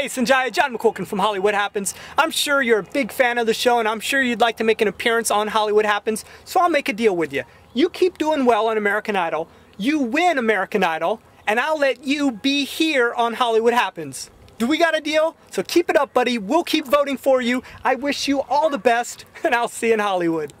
Hey, Sanjaya, John McQuilkin from Hollywood Happens. I'm sure you're a big fan of the show and I'm sure you'd like to make an appearance on Hollywood Happens, so I'll make a deal with you. You keep doing well on American Idol, you win American Idol, and I'll let you be here on Hollywood Happens. Do we got a deal? So keep it up, buddy. We'll keep voting for you. I wish you all the best, and I'll see you in Hollywood.